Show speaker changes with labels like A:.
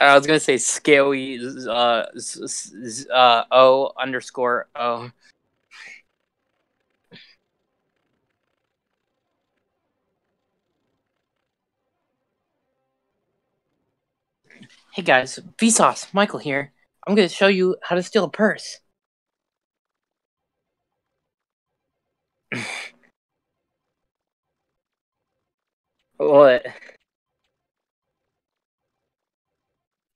A: I was gonna say scaly uh, uh O underscore O. Hey guys, Vsauce, Michael here. I'm gonna show you how to steal a purse. what?